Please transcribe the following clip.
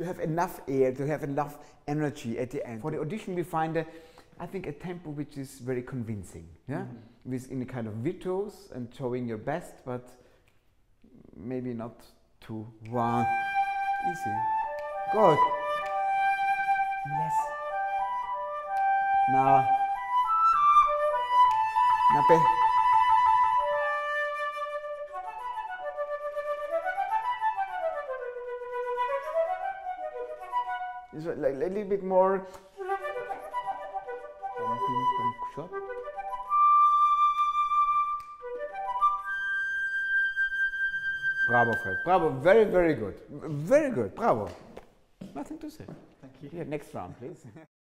to have enough air, to have enough energy at the end. For the audition, we find a, I think a tempo which is very convincing. Yeah, Mm-hmm. with in a kind of virtuos and showing your best, but maybe not too one. Easy. Good. Less. Now. Now, It's like a little bit more. Bravo, Fred. Bravo. Very, very good. Very good. Bravo. Nothing to say. Thank you. Yeah, next round, please.